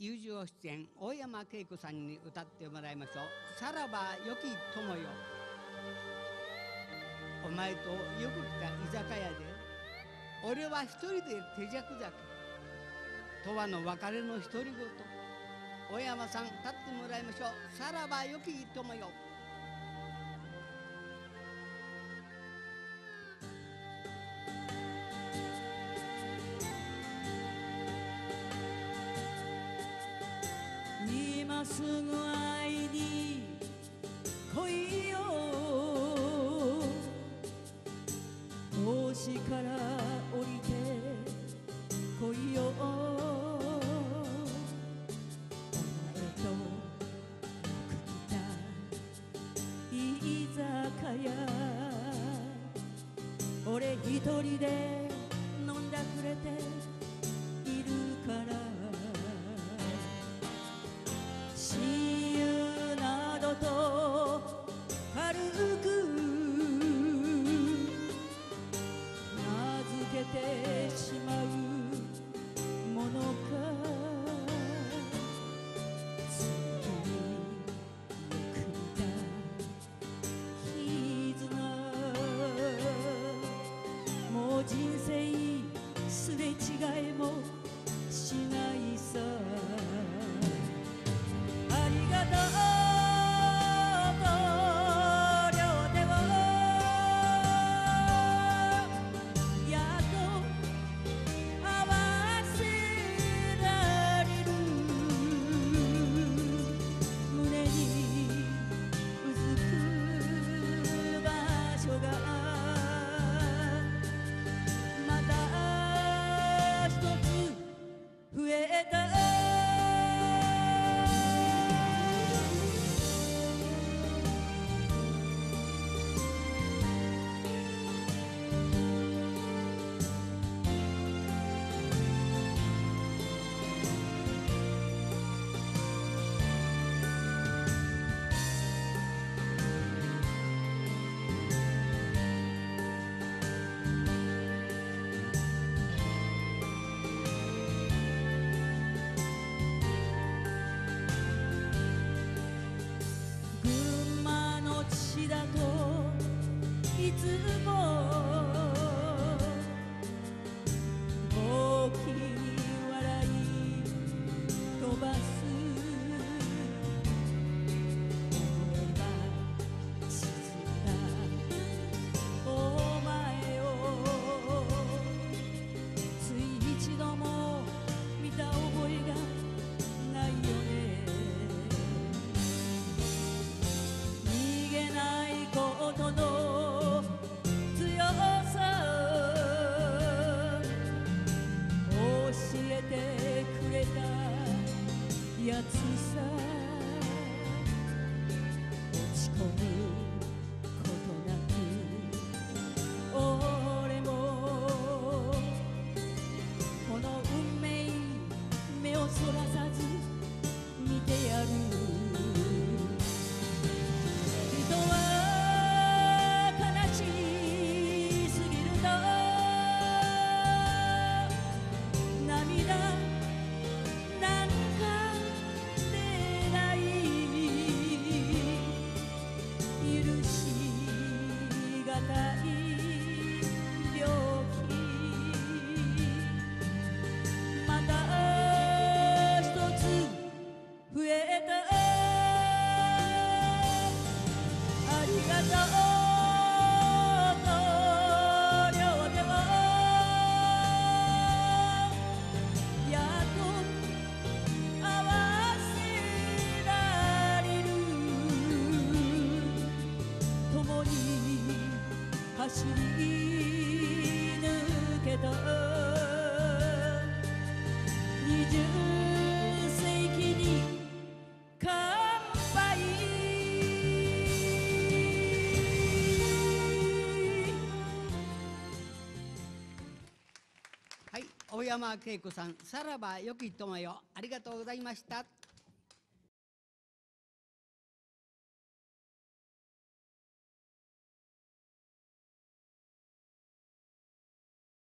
友情出演大山恵子さんに歌ってもらいましょう「さらば良き友よ」お前とよく来た居酒屋で俺は一人で手酌酒。とわの別れの独り言。大山さん立ってもらいましょう。さらば良き友よ。今すぐ会いに来いよ。星から降りて来いよ。お前とよ。く来た居酒屋俺一人で飲んだくれているから人生すれ違いもいつも一次走り抜けた。二十世紀に乾杯。はい大山恵子さんさらばよき友よ。ありがとうございました。